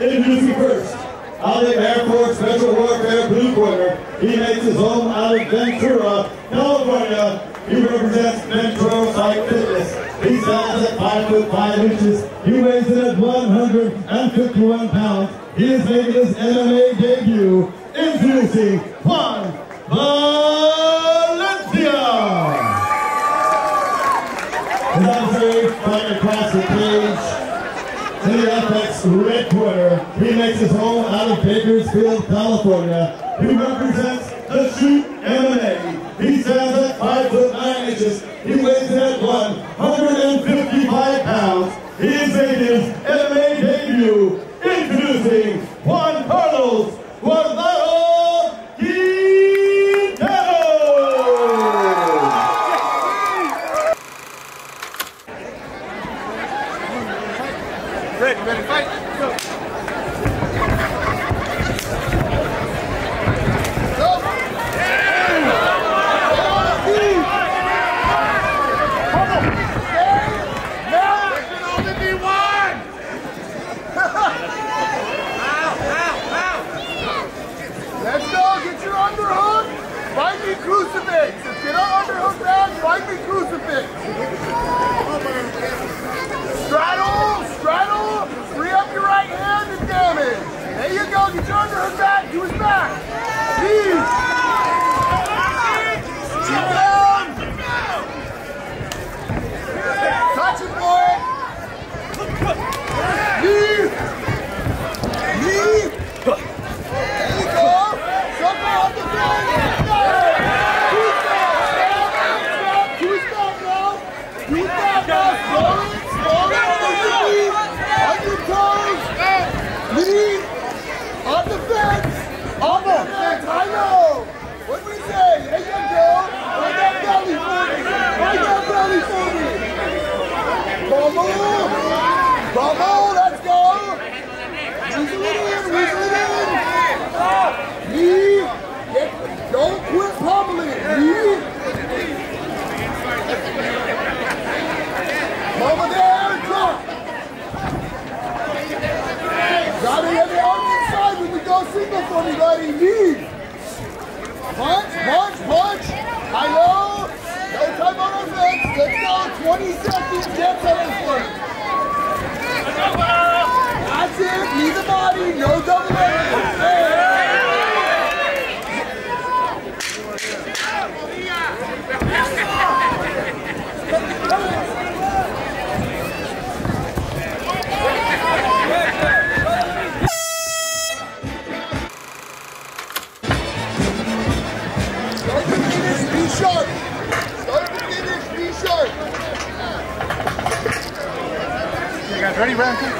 Introducing first, out of Air Force Special Warfare Blue Corner, he makes his home out of Ventura, California. He represents Ventura Fight Fitness. He stands at 5 foot 5 inches. He weighs in at 151 pounds. He is making his MMA debut. Introducing Juan Valencia. His adversary fighting across the cage to the FX Red Corner. He makes his home out of Bakersfield, California. He represents the Shoot MMA. He stands at 5 foot 9 inches. He weighs in at 155 pounds. He is making his MMA debut. Introducing Juan Carlos Guardado Quintero. Ready, ready, fight. Go. Let's go, get your underhook. Fight me crucifix. Let's get our underhook down. Fight me crucifix. Straddle, straddle, free up your right hand and damage. There you go, get your underhook back to his back. Lead. Keep down. Touch it, boy. Lead. Lead. There you go. Something on the ground. Two stop. Two stop now. Two stop now. Slow it. Slow it. On your knees. On your toes. Lead. On the fence. On the fence. I know. What do we say? There you go. Right that belly for me. Right that belly for me. Bubble. Bubble. Let's go. Weasel it in. Weasel it in. Get, don't quit pummeling. Lead. Over there, drop. Got it every arm inside when we go single for buddy. Lead. Punch, punch, punch. Know. No time on offense. Let's go. 20 seconds. 10 seconds for it.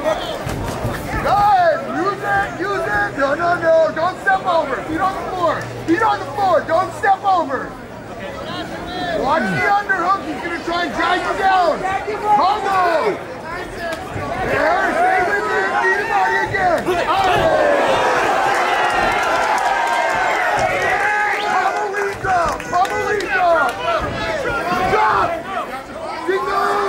Good. Use it. Use it. No, no, no. Don't step over. Feet on the floor. Feet on the floor. Don't step over. Watch the underhook. He's going to try and drag you down. Combo. There. Stay with it. Beat him body again. Oh. Pamelita! Pamelita! Drop! Single!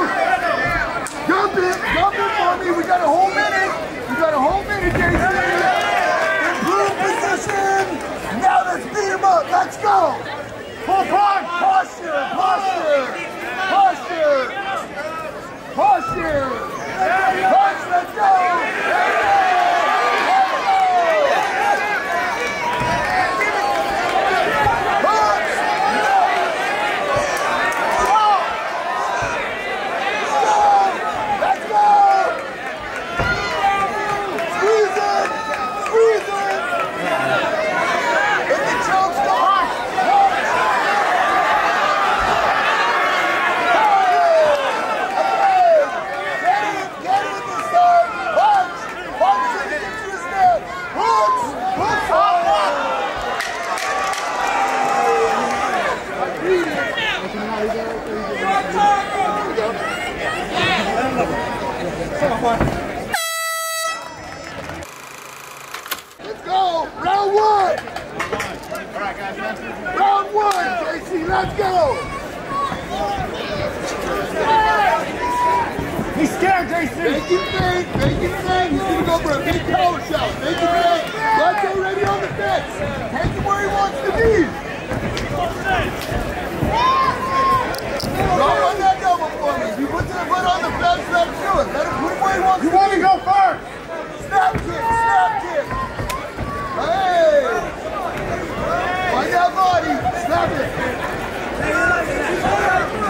Jump it! Jump it for me! We got a whole minute! We got a whole minute, Jason! Improve position! Now let's beat him up! Let's go! Pull punch! Posture! Posture! Posture! Posture! Let's go. Round one. Round one, JC. Let's go. He's scared, JC. Make him think. Make him think. He's gonna go for a big power shot. Make him think. Let's go ready on the fence. Take him where he wants to be. Don't run that double for me. If he puts his foot on the fence, let him do it. Let him put where he wants You want to go first? Snap kick, snap kick. Hey! Find that body, snap it.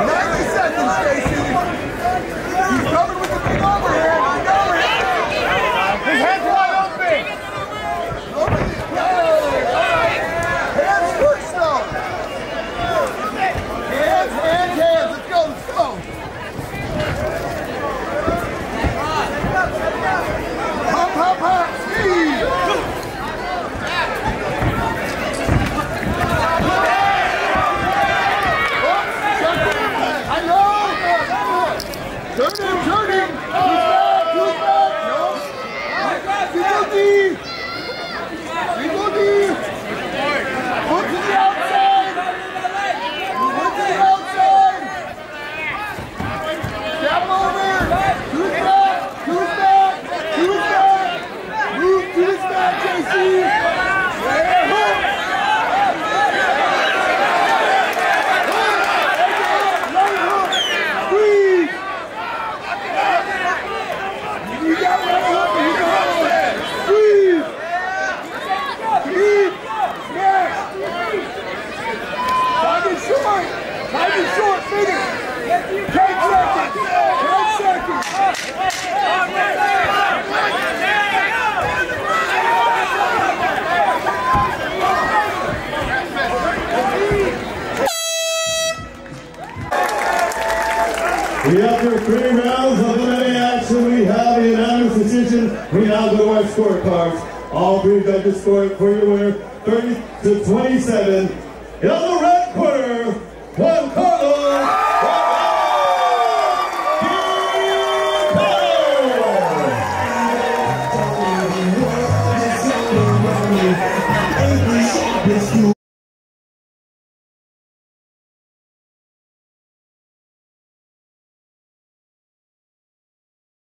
90 seconds, Stacy. He's covered with the big overhand. Big overhand. His head's wide open. Open it. Hey, all right. Hands first, though. Hands, hands, hands. Let's go, let's go. Hop, hop, hop. Speed. I know. Turn him, turn him. Who's back? Who's back? No. Single D. Single D. Foot to the outside. Foot to the outside. Step over. Who's back? Who's back? Who's back? Move to his back, JC. Yeah, hook. Right hook. Squeeze. You got right hook. You got it. Squeeze. Squeeze. Smash. Time is short. Time is short. Finish. Ten seconds. Ten seconds. We after three rounds of MMA action, we have a unanimous decision. We now go to our scorecards. All three judges scored for your winner, 30 to 27. In the red corner, Juan Carlos